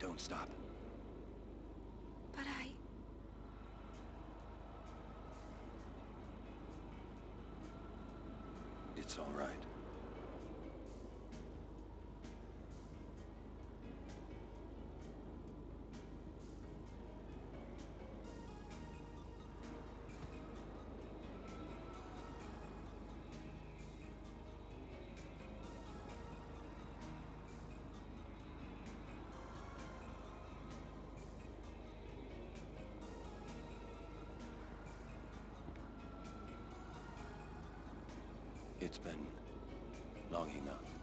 Don't stop. But I... It's all right. It's been long enough.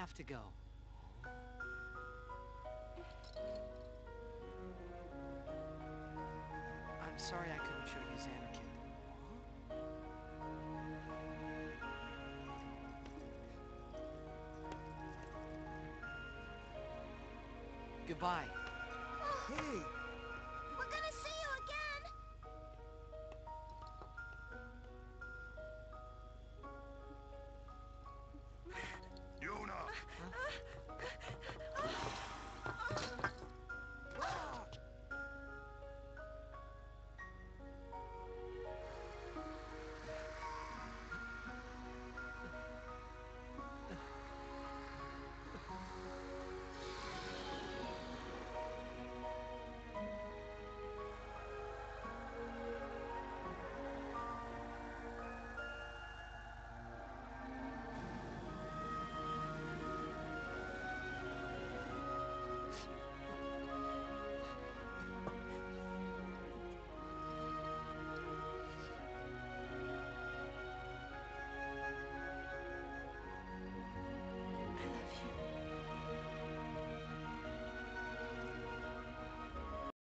Have to go. I'm sorry I couldn't show you Zanarkand. Goodbye. Hey,